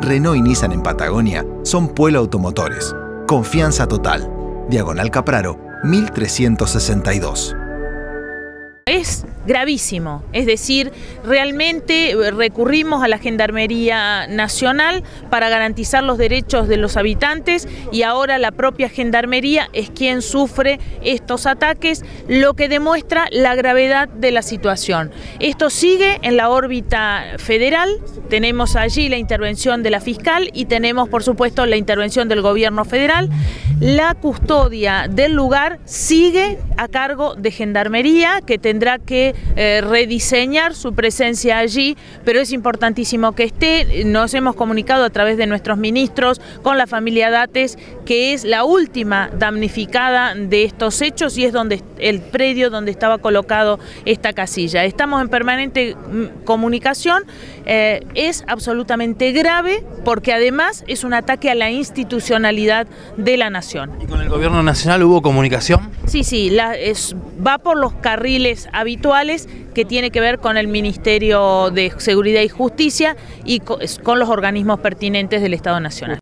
Renault y Nissan en Patagonia son Pueblo Automotores. Confianza total. Diagonal Capraro, 1362 es gravísimo, es decir, realmente recurrimos a la Gendarmería Nacional para garantizar los derechos de los habitantes y ahora la propia Gendarmería es quien sufre estos ataques, lo que demuestra la gravedad de la situación. Esto sigue en la órbita federal, tenemos allí la intervención de la fiscal y tenemos por supuesto la intervención del gobierno federal. La custodia del lugar sigue a cargo de Gendarmería, que tendrá que eh, rediseñar su presencia allí, pero es importantísimo que esté. Nos hemos comunicado a través de nuestros ministros con la familia Dates, que es la última damnificada de estos hechos y es donde el predio donde estaba colocado esta casilla. Estamos en permanente mm, comunicación, eh, es absolutamente grave porque además es un ataque a la institucionalidad de la nación. ¿Y con el gobierno nacional hubo comunicación? Sí, sí, va por los carriles habituales que tiene que ver con el Ministerio de Seguridad y Justicia y con los organismos pertinentes del Estado Nacional.